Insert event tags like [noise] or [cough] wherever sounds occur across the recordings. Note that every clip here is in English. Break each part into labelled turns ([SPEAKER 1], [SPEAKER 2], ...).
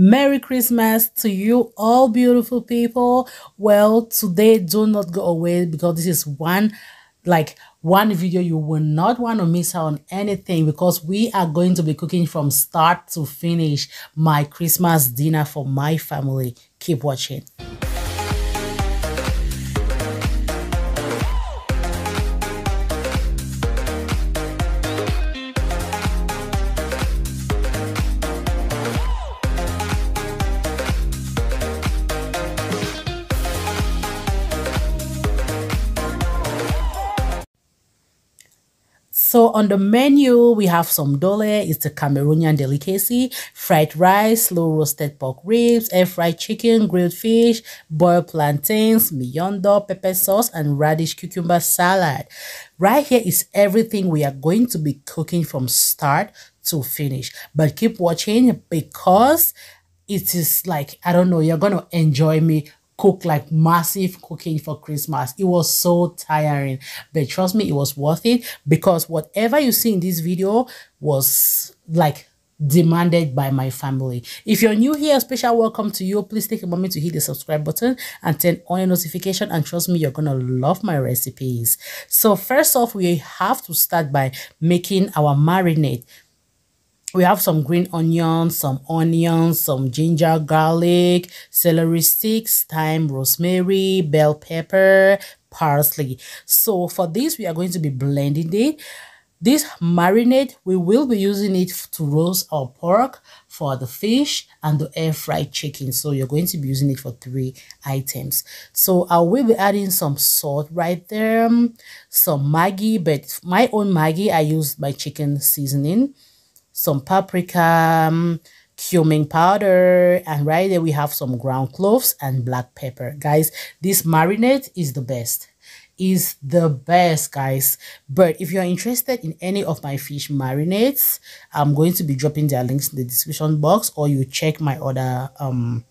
[SPEAKER 1] Merry Christmas to you all beautiful people. Well, today do not go away because this is one like one video you will not want to miss out on anything because we are going to be cooking from start to finish my Christmas dinner for my family. Keep watching. So on the menu, we have some ndole, it's a Cameroonian delicacy, fried rice, slow roasted pork ribs, air fried chicken, grilled fish, boiled plantains, miyondo, pepper sauce, and radish cucumber salad. Right here is everything we are going to be cooking from start to finish. But keep watching because it is like, I don't know, you're going to enjoy me cook like massive cooking for Christmas. It was so tiring, but trust me, it was worth it because whatever you see in this video was like demanded by my family. If you're new here, special welcome to you. Please take a moment to hit the subscribe button and turn on your notification and trust me, you're gonna love my recipes. So first off, we have to start by making our marinade we have some green onions, some onions, some ginger, garlic, celery sticks, thyme, rosemary, bell pepper, parsley. So for this, we are going to be blending it. This marinade, we will be using it to roast our pork, for the fish, and the air fried chicken. So you're going to be using it for three items. So I will be adding some salt right there, some Maggi, but my own Maggi, I use my chicken seasoning some paprika, um, cumin powder, and right there we have some ground cloves and black pepper. Guys, this marinade is the best is the best guys but if you're interested in any of my fish marinades i'm going to be dropping their links in the description box or you check my other um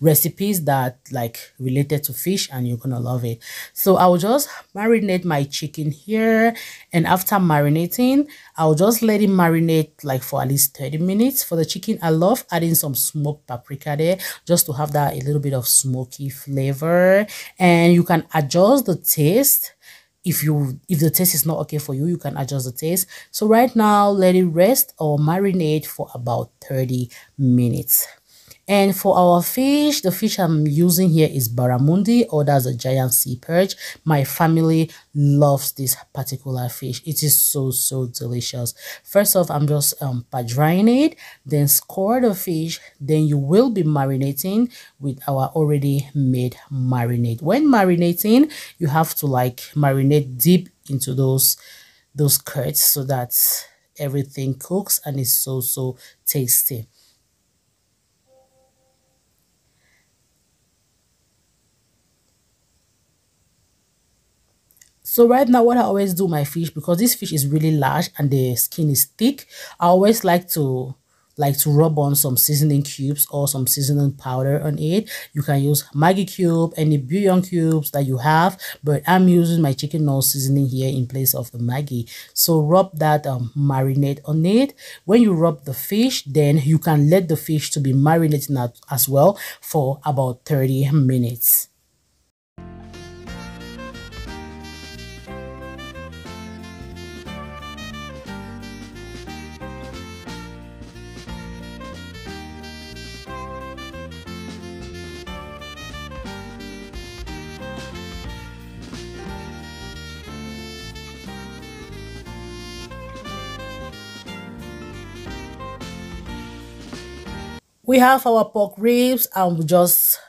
[SPEAKER 1] recipes that like related to fish and you're gonna love it. So i'll just marinate my chicken here and after marinating i'll just let it marinate like for at least 30 minutes. For the chicken i love adding some smoked paprika there just to have that a little bit of smoky flavor. And you can adjust the taste. If you if the taste is not okay for you you can adjust the taste. So right now let it rest or marinate for about 30 minutes and for our fish, the fish I'm using here is barramundi or that's a giant sea perch. My family loves this particular fish. It is so, so delicious. First off, I'm just um, drying it, then score the fish. Then you will be marinating with our already made marinade. When marinating, you have to like marinate deep into those, those curds so that everything cooks and is so, so tasty. So right now, what I always do my fish, because this fish is really large and the skin is thick, I always like to like to rub on some seasoning cubes or some seasoning powder on it. You can use Maggi cube, any bouillon cubes that you have, but I'm using my chicken Knorr seasoning here in place of the Maggi. So rub that um, marinade on it. When you rub the fish, then you can let the fish to be marinating as well for about 30 minutes. We have our pork ribs i'm just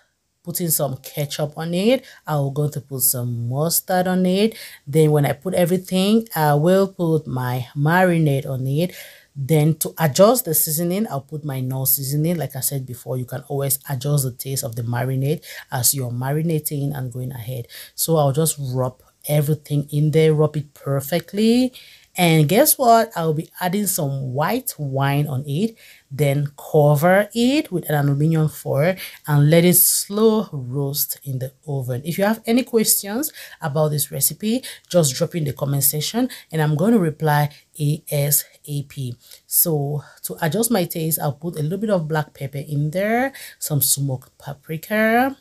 [SPEAKER 1] putting some ketchup on it. I'm going to put some mustard on it. Then when i put everything i will put my marinade on it. Then to adjust the seasoning i'll put my Knorr seasoning. Like i said before you can always adjust the taste of the marinade as you're marinating and going ahead. So i'll just rub everything in there rub it perfectly. And guess what? I'll be adding some white wine on it then cover it with an aluminium foil and let it slow roast in the oven. If you have any questions about this recipe just drop in the comment section and i'm going to reply asap so to adjust my taste i'll put a little bit of black pepper in there some smoked paprika.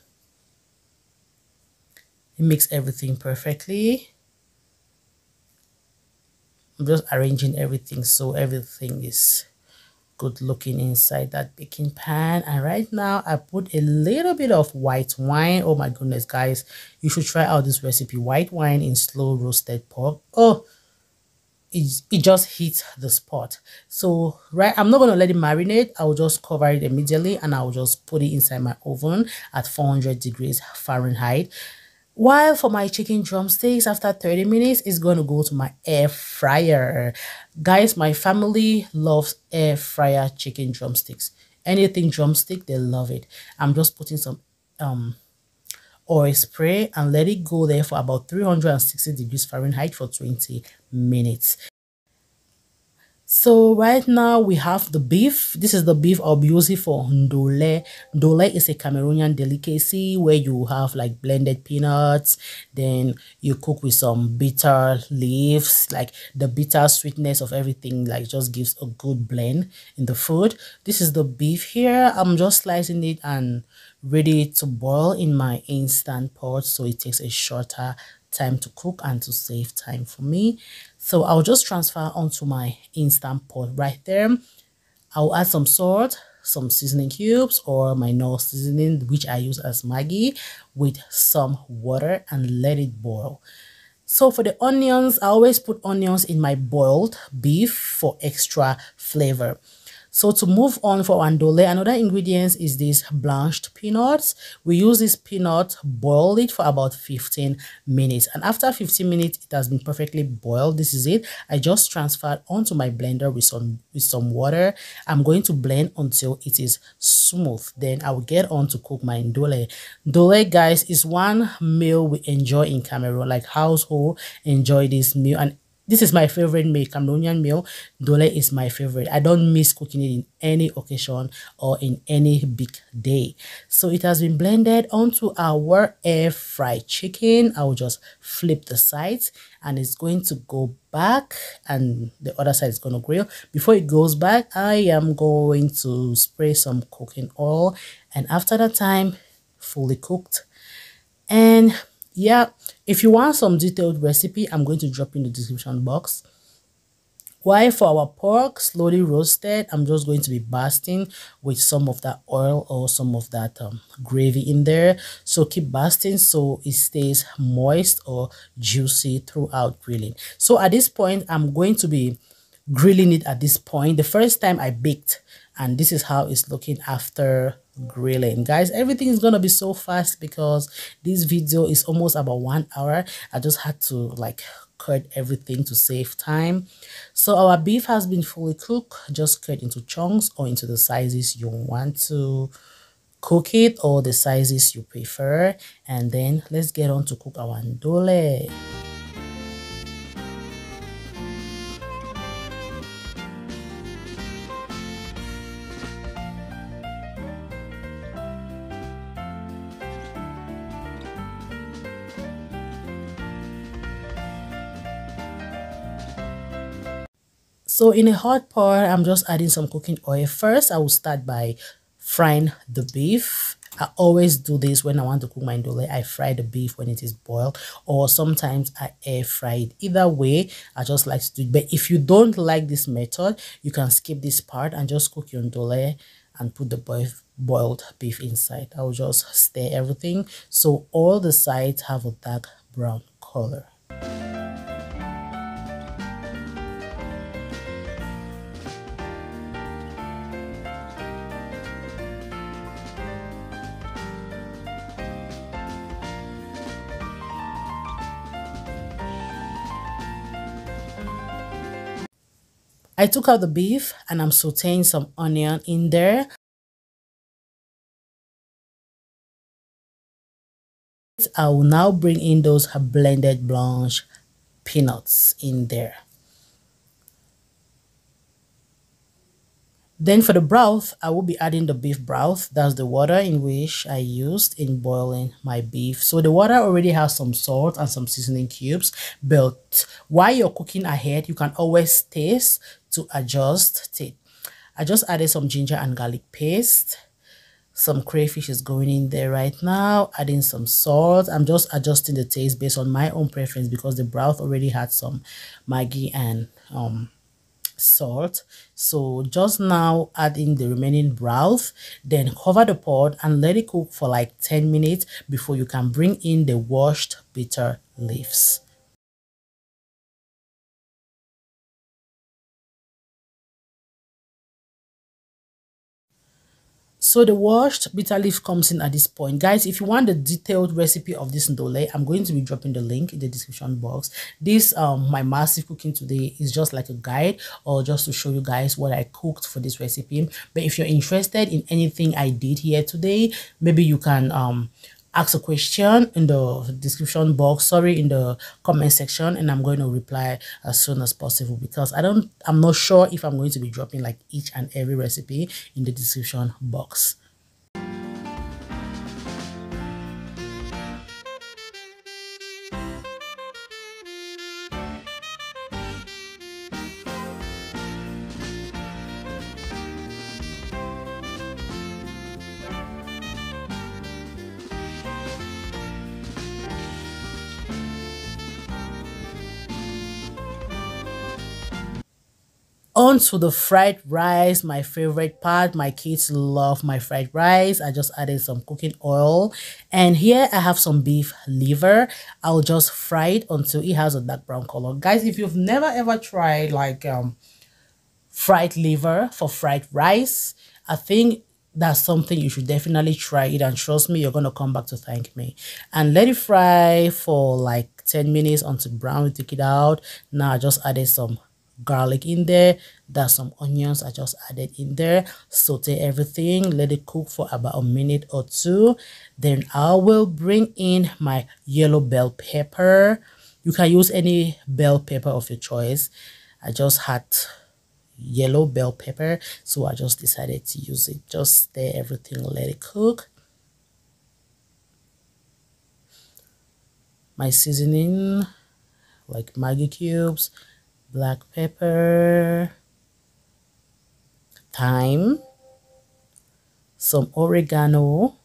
[SPEAKER 1] It makes everything perfectly. I'm just arranging everything so everything is good looking inside that baking pan. And right now i put a little bit of white wine. Oh my goodness guys. You should try out this recipe. White wine in slow roasted pork. Oh it, it just hits the spot. So right i'm not going to let it marinate. I'll just cover it immediately and i'll just put it inside my oven at 400 degrees fahrenheit while for my chicken drumsticks, after 30 minutes, it's going to go to my air fryer. Guys, my family loves air fryer chicken drumsticks. Anything drumstick, they love it. I'm just putting some um oil spray and let it go there for about 360 degrees Fahrenheit for 20 minutes. So right now we have the beef. This is the beef I'll be using for ndole. Ndole is a Cameroonian delicacy where you have like blended peanuts. Then you cook with some bitter leaves. Like the bitter sweetness of everything like just gives a good blend in the food. This is the beef here. I'm just slicing it and ready to boil in my instant pot so it takes a shorter time to cook and to save time for me. So I'll just transfer onto my instant pot right there. I'll add some salt, some seasoning cubes or my Knorr seasoning which I use as Maggi with some water and let it boil. So for the onions, I always put onions in my boiled beef for extra flavor. So to move on for ndole, another ingredient is this blanched peanuts. We use this peanut, boil it for about 15 minutes. And after 15 minutes, it has been perfectly boiled. This is it. I just transferred onto my blender with some, with some water. I'm going to blend until it is smooth. Then I will get on to cook my ndole. Ndole, guys, is one meal we enjoy in Cameroon. Like household enjoy this meal. And this is my favorite meal, Cameroonian meal. Ndole is my favorite. I don't miss cooking it in any occasion or in any big day. So it has been blended onto our air fried chicken. I will just flip the sides and it's going to go back and the other side is going to grill. Before it goes back, I am going to spray some cooking oil and after that time, fully cooked. And yeah if you want some detailed recipe i'm going to drop in the description box. While for our pork slowly roasted i'm just going to be basting with some of that oil or some of that um, gravy in there. So keep basting so it stays moist or juicy throughout grilling so at this point i'm going to be grilling it at this point. The first time i baked and this is how it's looking after grilling. Guys everything is gonna be so fast because this video is almost about one hour. I just had to like cut everything to save time. So our beef has been fully cooked. Just cut into chunks or into the sizes you want to cook it or the sizes you prefer. And then let's get on to cook our ndole So in a hot pot, I'm just adding some cooking oil. First, I will start by frying the beef. I always do this when I want to cook my ndole. I fry the beef when it is boiled or sometimes I air fry it. Either way, I just like to do it. But if you don't like this method, you can skip this part and just cook your ndole and put the boiled beef inside. I will just stir everything so all the sides have a dark brown color. I took out the beef and I'm sauteing some onion in there. I will now bring in those blended blanche peanuts in there. Then for the broth, I will be adding the beef broth. That's the water in which I used in boiling my beef. So the water already has some salt and some seasoning cubes. But while you're cooking ahead, you can always taste to adjust it. I just added some ginger and garlic paste. Some crayfish is going in there right now. Adding some salt. I'm just adjusting the taste based on my own preference because the broth already had some Maggi and um salt so just now add in the remaining broth then cover the pot and let it cook for like 10 minutes before you can bring in the washed bitter leaves So the washed bitter leaf comes in at this point. Guys, if you want the detailed recipe of this ndole, I'm going to be dropping the link in the description box. This, um, my massive cooking today is just like a guide or just to show you guys what I cooked for this recipe. But if you're interested in anything I did here today, maybe you can um ask a question in the description box sorry in the comment section and i'm going to reply as soon as possible because i don't i'm not sure if i'm going to be dropping like each and every recipe in the description box on to the fried rice my favorite part. My kids love my fried rice. I just added some cooking oil. And here i have some beef liver. I'll just fry it until it has a dark brown color. Guys if you've never ever tried like um fried liver for fried rice i think that's something you should definitely try it. And trust me you're gonna come back to thank me. And let it fry for like 10 minutes until brown we take it out. Now i just added some garlic in there. There's some onions i just added in there. Saute everything let it cook for about a minute or two. Then i will bring in my yellow bell pepper. You can use any bell pepper of your choice. I just had yellow bell pepper so i just decided to use it. Just stir everything let it cook. My seasoning like Maggi cubes black pepper, thyme, some oregano,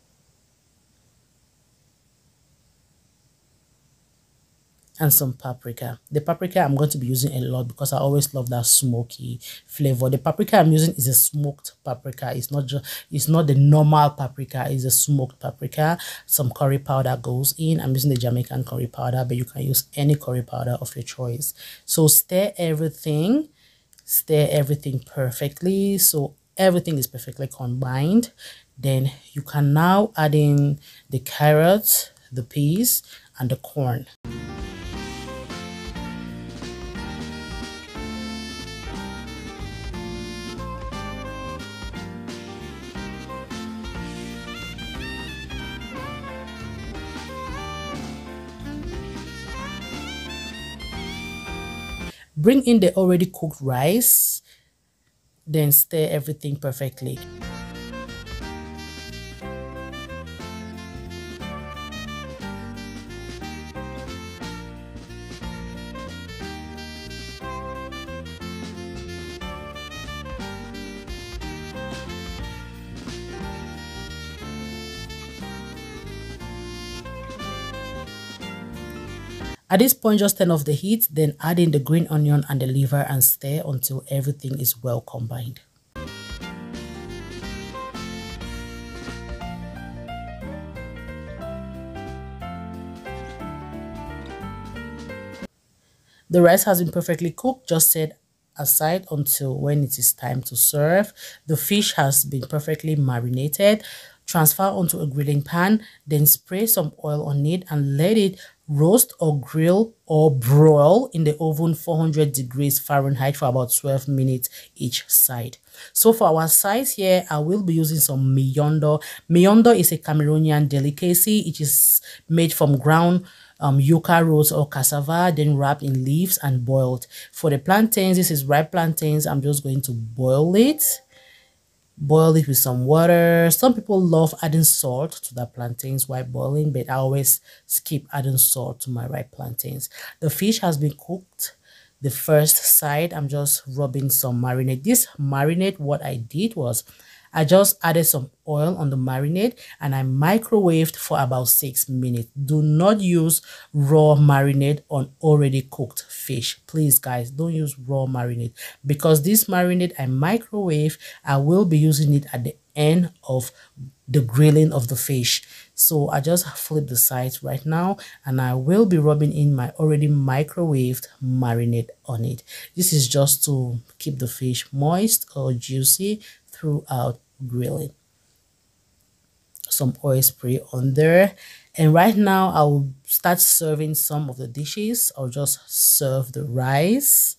[SPEAKER 1] and some paprika. The paprika I'm going to be using a lot because I always love that smoky flavor. The paprika I'm using is a smoked paprika. It's not just it's not the normal paprika, it's a smoked paprika. Some curry powder goes in. I'm using the Jamaican curry powder, but you can use any curry powder of your choice. So stir everything, stir everything perfectly. So everything is perfectly combined. Then you can now add in the carrots, the peas, and the corn. Bring in the already cooked rice, then stir everything perfectly. At this point, just turn off the heat, then add in the green onion and the liver and stir until everything is well combined. The rice has been perfectly cooked, just set aside until when it is time to serve. The fish has been perfectly marinated. Transfer onto a grilling pan, then spray some oil on it and let it roast or grill or broil in the oven 400 degrees Fahrenheit for about 12 minutes each side. So for our size here, I will be using some miyondo. Miyondo is a Cameroonian delicacy. It is made from ground um, yuca roots or cassava, then wrapped in leaves and boiled. For the plantains, this is ripe plantains. I'm just going to boil it boil it with some water. Some people love adding salt to the plantains while boiling but i always skip adding salt to my ripe plantains. The fish has been cooked. The first side i'm just rubbing some marinade. This marinade what i did was I just added some oil on the marinade and I microwaved for about 6 minutes. Do not use raw marinade on already cooked fish. Please guys, don't use raw marinade because this marinade I microwave, I will be using it at the end of the grilling of the fish. So I just flip the sides right now and I will be rubbing in my already microwaved marinade on it. This is just to keep the fish moist or juicy throughout grilling. Some oil spray on there and right now i'll start serving some of the dishes. I'll just serve the rice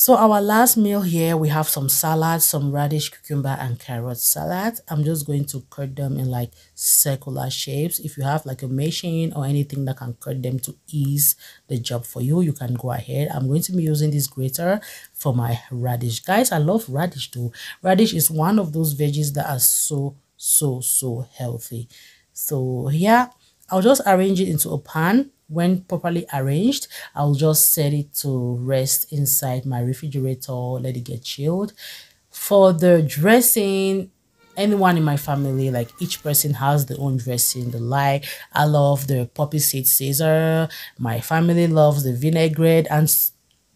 [SPEAKER 1] So our last meal here, we have some salad, some radish, cucumber, and carrot salad. I'm just going to cut them in like circular shapes. If you have like a machine or anything that can cut them to ease the job for you, you can go ahead. I'm going to be using this grater for my radish. Guys, I love radish too. Radish is one of those veggies that are so, so, so healthy. So yeah, I'll just arrange it into a pan when properly arranged i'll just set it to rest inside my refrigerator let it get chilled. For the dressing anyone in my family like each person has their own dressing the like. I love the poppy seed caesar my family loves the vinaigrette. And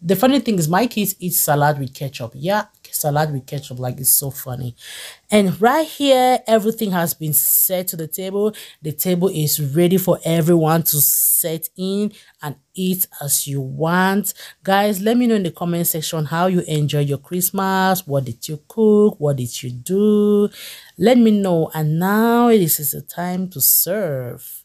[SPEAKER 1] the funny thing is my kids eat salad with ketchup. Yeah salad with ketchup like it's so funny. And right here everything has been set to the table. The table is ready for everyone to set in and eat as you want. Guys let me know in the comment section how you enjoy your christmas what did you cook what did you do? Let me know. And now this is the time to serve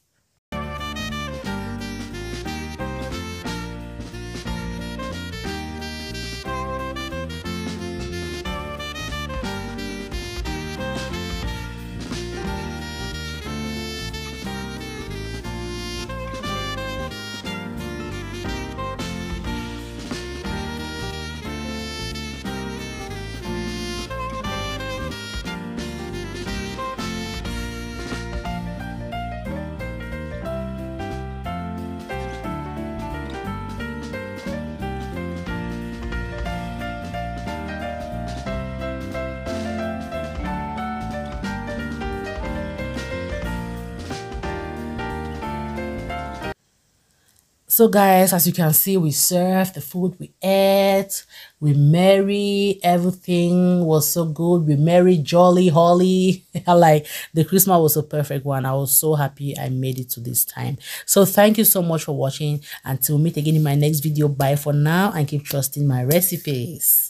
[SPEAKER 1] So guys, as you can see, we served the food we ate, we merry, everything was so good. We merry, jolly, holly. [laughs] like the Christmas was a perfect one. I was so happy I made it to this time. So thank you so much for watching. Until we meet again in my next video. Bye for now and keep trusting my recipes.